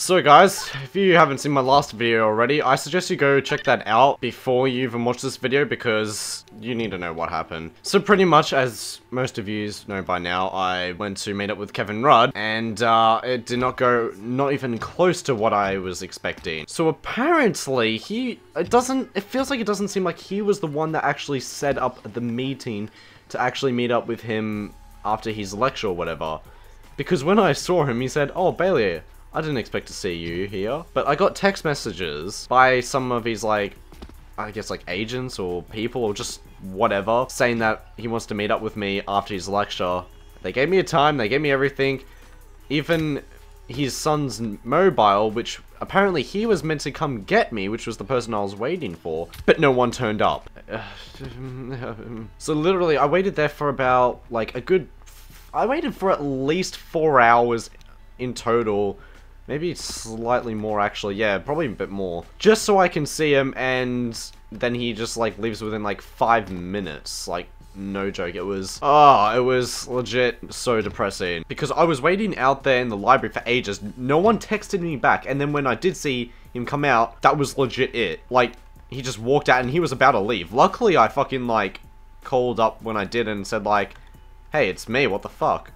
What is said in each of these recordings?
So guys, if you haven't seen my last video already, I suggest you go check that out before you even watch this video because you need to know what happened. So pretty much, as most of you know by now, I went to meet up with Kevin Rudd and uh, it did not go not even close to what I was expecting. So apparently, he, it doesn't, it feels like it doesn't seem like he was the one that actually set up the meeting to actually meet up with him after his lecture or whatever. Because when I saw him, he said, oh, Bailey, I didn't expect to see you here. But I got text messages by some of his, like, I guess, like, agents or people or just whatever, saying that he wants to meet up with me after his lecture. They gave me a time, they gave me everything. Even his son's mobile, which apparently he was meant to come get me, which was the person I was waiting for, but no one turned up. so literally, I waited there for about, like, a good... I waited for at least four hours in total Maybe slightly more, actually. Yeah, probably a bit more. Just so I can see him, and then he just, like, leaves within, like, five minutes. Like, no joke. It was, oh, it was legit so depressing. Because I was waiting out there in the library for ages. No one texted me back. And then when I did see him come out, that was legit it. Like, he just walked out and he was about to leave. Luckily, I fucking, like, called up when I did and said, like, hey, it's me, what the fuck?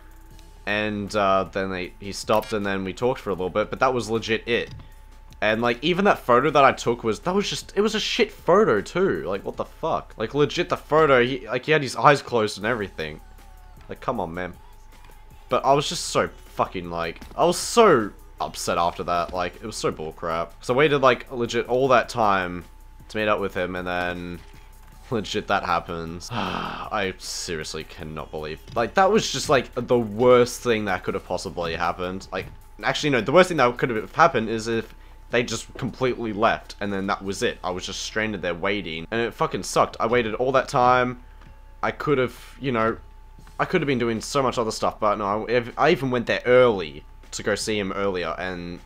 And uh, then they, he stopped and then we talked for a little bit, but that was legit it. And, like, even that photo that I took was, that was just, it was a shit photo, too. Like, what the fuck? Like, legit, the photo, he, like, he had his eyes closed and everything. Like, come on, man. But I was just so fucking, like, I was so upset after that. Like, it was so bullcrap. So I waited, like, legit all that time to meet up with him, and then legit that happens. I seriously cannot believe. Like, that was just, like, the worst thing that could have possibly happened. Like, actually, no, the worst thing that could have happened is if they just completely left, and then that was it. I was just stranded there waiting, and it fucking sucked. I waited all that time. I could have, you know, I could have been doing so much other stuff, but no, I, I even went there early to go see him earlier, and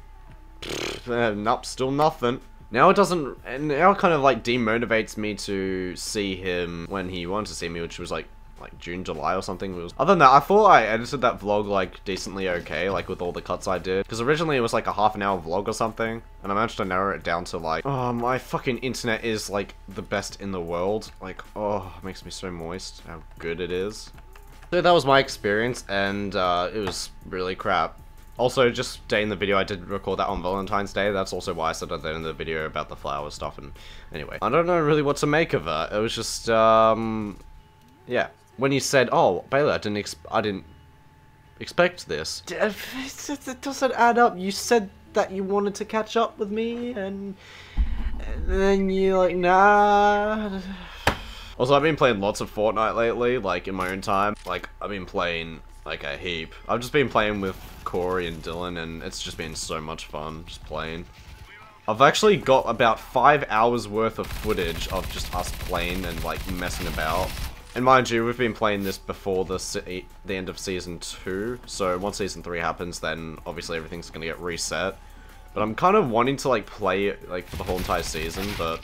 pff, eh, nope, still nothing. Now it doesn't, and now it kind of like demotivates me to see him when he wanted to see me, which was like like June, July or something. Was, other than that, I thought I edited that vlog like decently okay, like with all the cuts I did. Because originally it was like a half an hour vlog or something, and I managed to narrow it down to like, oh, my fucking internet is like the best in the world. Like, oh, it makes me so moist how good it is. So that was my experience, and uh, it was really crap. Also, just in the video, I did record that on Valentine's Day. That's also why I said at the end of the video about the flower stuff. And anyway, I don't know really what to make of it. It was just, um, yeah. When you said, "Oh, Bailey, I didn't, I didn't expect this," it doesn't add up. You said that you wanted to catch up with me, and, and then you're like, "Nah." Also, I've been playing lots of Fortnite lately, like in my own time. Like, I've been playing like a heap. I've just been playing with Corey and Dylan and it's just been so much fun just playing. I've actually got about five hours worth of footage of just us playing and like messing about. And mind you, we've been playing this before the the end of Season 2, so once Season 3 happens, then obviously everything's gonna get reset. But I'm kind of wanting to like play it like for the whole entire season, but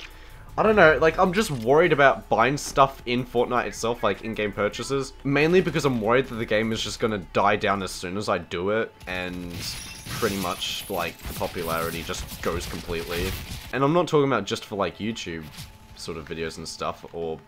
I don't know, like, I'm just worried about buying stuff in Fortnite itself, like, in-game purchases. Mainly because I'm worried that the game is just gonna die down as soon as I do it, and pretty much, like, the popularity just goes completely. And I'm not talking about just for, like, YouTube sort of videos and stuff, or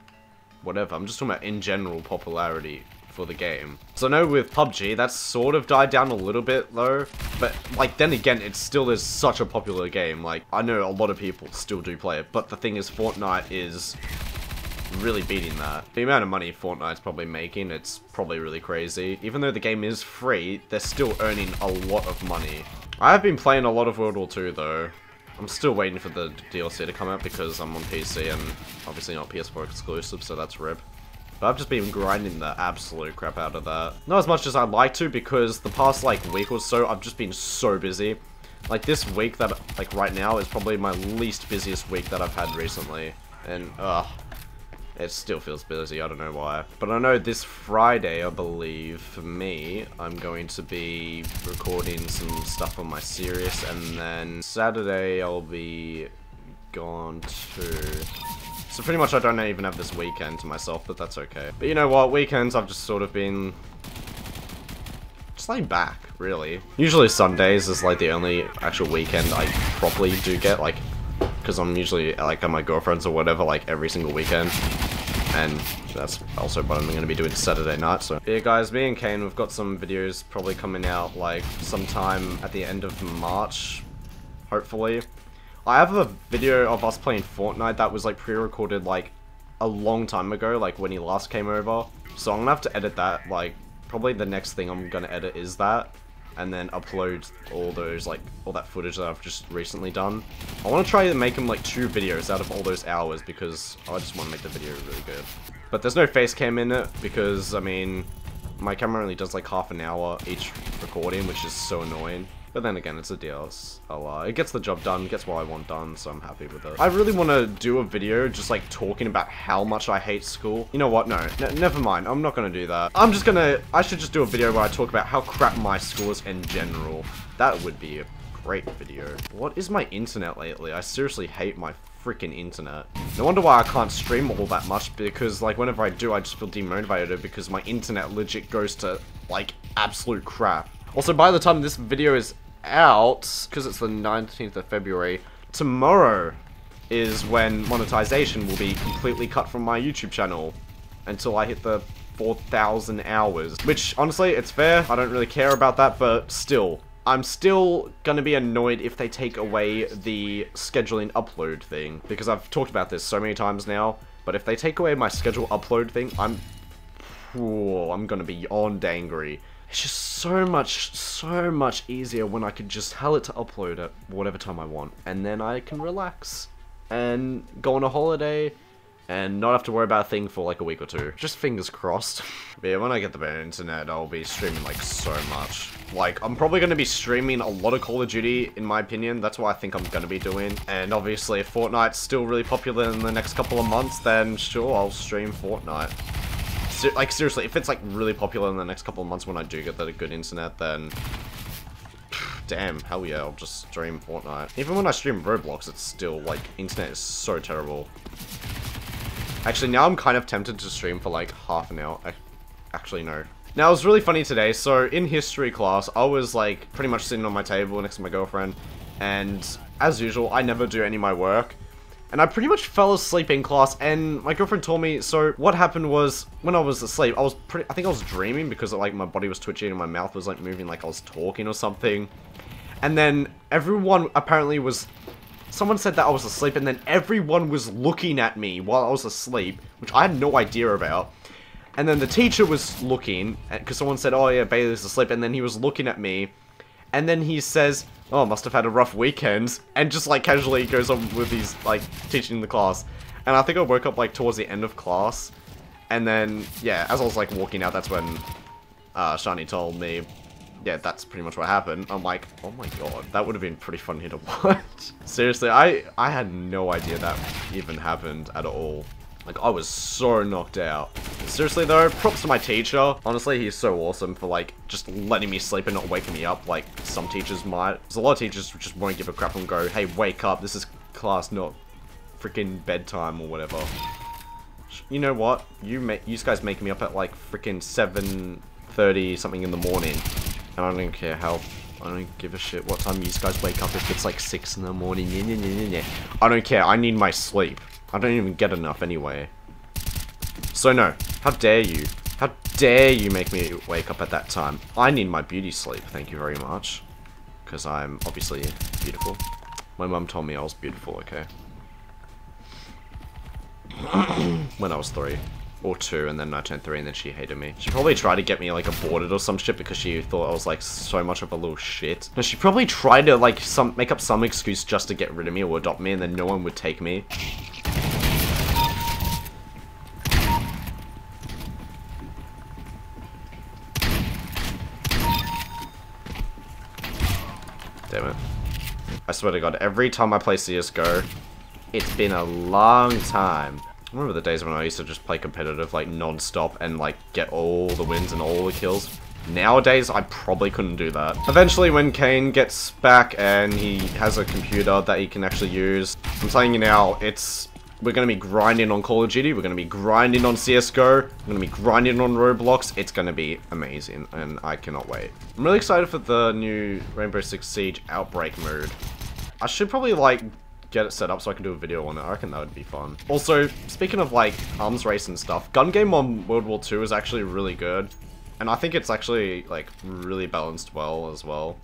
whatever. I'm just talking about in general popularity for the game. So I know with PUBG, that's sort of died down a little bit though, but like then again, it still is such a popular game. Like I know a lot of people still do play it, but the thing is Fortnite is really beating that. The amount of money Fortnite's probably making, it's probably really crazy. Even though the game is free, they're still earning a lot of money. I have been playing a lot of World War 2 though. I'm still waiting for the DLC to come out because I'm on PC and obviously not PS4 exclusive, so that's RIP. But I've just been grinding the absolute crap out of that. Not as much as I'd like to because the past like week or so I've just been so busy. Like this week that like right now is probably my least busiest week that I've had recently. And ugh. It still feels busy, I don't know why. But I know this Friday, I believe, for me, I'm going to be recording some stuff on my Sirius, and then Saturday I'll be gone to so pretty much I don't even have this weekend to myself, but that's okay. But you know what, weekends I've just sort of been just like back, really. Usually Sundays is like the only actual weekend I properly do get, like, because I'm usually like at my girlfriend's or whatever, like every single weekend. And that's also what I'm going to be doing Saturday night, so. Yeah guys, me and Kane, we've got some videos probably coming out like sometime at the end of March, hopefully. I have a video of us playing Fortnite that was like pre-recorded like a long time ago, like when he last came over. So I'm gonna have to edit that, like, probably the next thing I'm gonna edit is that. And then upload all those, like, all that footage that I've just recently done. I want to try to make them, like, two videos out of all those hours because I just want to make the video really good. But there's no face cam in it because, I mean, my camera only does, like, half an hour each recording, which is so annoying. But then again, it's a DSLR. It gets the job done, gets what I want done, so I'm happy with it. I really want to do a video just like talking about how much I hate school. You know what? No, never mind. I'm not going to do that. I'm just going to... I should just do a video where I talk about how crap my school is in general. That would be a great video. What is my internet lately? I seriously hate my freaking internet. No wonder why I can't stream all that much, because, like, whenever I do, I just feel demotivated because my internet legit goes to, like, absolute crap. Also, by the time this video is out, because it's the 19th of February, tomorrow is when monetization will be completely cut from my YouTube channel until I hit the 4,000 hours. Which, honestly, it's fair. I don't really care about that, but still. I'm still gonna be annoyed if they take away the scheduling upload thing, because I've talked about this so many times now, but if they take away my schedule upload thing, I'm... Whoa, I'm gonna be beyond angry. It's just so much, so much easier when I can just tell it to upload at whatever time I want. And then I can relax and go on a holiday and not have to worry about a thing for like a week or two. Just fingers crossed. but yeah, when I get the better internet, I'll be streaming like so much. Like, I'm probably going to be streaming a lot of Call of Duty, in my opinion. That's what I think I'm going to be doing. And obviously, if Fortnite's still really popular in the next couple of months, then sure, I'll stream Fortnite ser like, seriously, if it's, like, really popular in the next couple of months when I do get that a good internet, then... Damn, hell yeah, I'll just stream Fortnite. Even when I stream Roblox, it's still, like, internet is so terrible. Actually, now I'm kind of tempted to stream for, like, half an hour. I actually, no. Now, it was really funny today. So, in history class, I was, like, pretty much sitting on my table next to my girlfriend. And, as usual, I never do any of my work. And I pretty much fell asleep in class, and my girlfriend told me, so what happened was, when I was asleep, I was pretty, I think I was dreaming because like my body was twitching and my mouth was like moving like I was talking or something. And then everyone apparently was, someone said that I was asleep, and then everyone was looking at me while I was asleep, which I had no idea about. And then the teacher was looking, because someone said, oh yeah, Bailey's asleep, and then he was looking at me, and then he says, oh, must have had a rough weekend, and just like casually goes on with his like teaching the class. And I think I woke up like towards the end of class, and then yeah, as I was like walking out, that's when uh, Shani told me, yeah, that's pretty much what happened. I'm like, oh my god, that would have been pretty funny to watch. Seriously, I I had no idea that even happened at all. Like, I was so knocked out. Seriously though, props to my teacher. Honestly, he's so awesome for like, just letting me sleep and not waking me up like some teachers might. There's a lot of teachers who just won't give a crap and go, hey, wake up, this is class, not freaking bedtime or whatever. You know what? You you guys make me up at like freaking 7.30 something in the morning. And I don't care how I don't give a shit what time you guys wake up if it's like 6 in the morning. I don't care. I need my sleep. I don't even get enough anyway. So no, how dare you? How dare you make me wake up at that time? I need my beauty sleep, thank you very much. Because I'm obviously beautiful. My mum told me I was beautiful, okay? when I was three. Or two, and then I turned three, and then she hated me. She probably tried to get me, like, aborted or some shit because she thought I was, like, so much of a little shit. No, she probably tried to, like, some make up some excuse just to get rid of me or adopt me, and then no one would take me. Damn it. I swear to god, every time I play CSGO, it's been a long time. I remember the days when I used to just play competitive, like, non-stop, and, like, get all the wins and all the kills. Nowadays, I probably couldn't do that. Eventually, when Kane gets back and he has a computer that he can actually use, I'm telling you now, it's We're gonna be grinding on Call of Duty, we're gonna be grinding on CSGO, we're gonna be grinding on Roblox. It's gonna be amazing, and I cannot wait. I'm really excited for the new Rainbow Six Siege Outbreak mode. I should probably, like, get it set up so I can do a video on it. I reckon that would be fun. Also, speaking of, like, arms race and stuff, gun game on World War II is actually really good. And I think it's actually, like, really balanced well as well.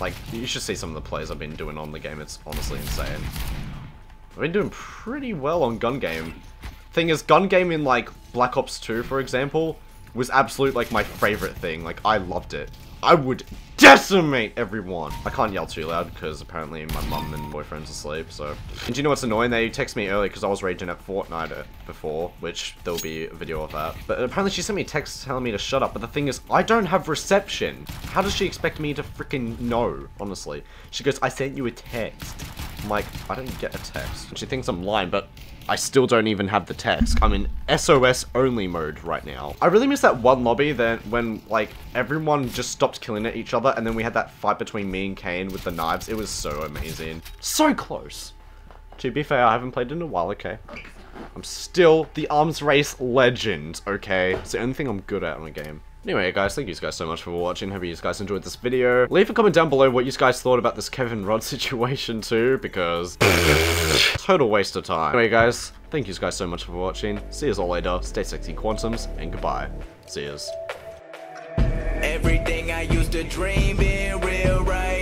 Like, you should see some of the plays I've been doing on the game. It's honestly insane. I've been doing pretty well on gun game. Thing is, gun game in, like, Black Ops 2, for example, was absolute, like, my favorite thing. Like, I loved it. I would decimate everyone. I can't yell too loud because apparently my mum and boyfriend's asleep, so. And do you know what's annoying? They text me early because I was raging at Fortnite uh, before, which there'll be a video of that. But apparently she sent me a text telling me to shut up, but the thing is, I don't have reception. How does she expect me to freaking know, honestly? She goes, I sent you a text. I'm like, I don't get a text. And she thinks I'm lying, but I still don't even have the text. I'm in SOS only mode right now. I really miss that one lobby that when like everyone just stopped killing at each other and then we had that fight between me and Kane with the knives. It was so amazing. So close. To be fair, I haven't played in a while, okay? I'm still the arms race legend, okay? It's the only thing I'm good at in a game. Anyway, guys, thank you guys so much for watching. Hope you guys enjoyed this video. Leave a comment down below what you guys thought about this Kevin Rudd situation too, because total waste of time. Anyway, guys, thank you guys so much for watching. See you all later. Stay sexy, Quantums, and goodbye. See yous. Everything I used to dream being real right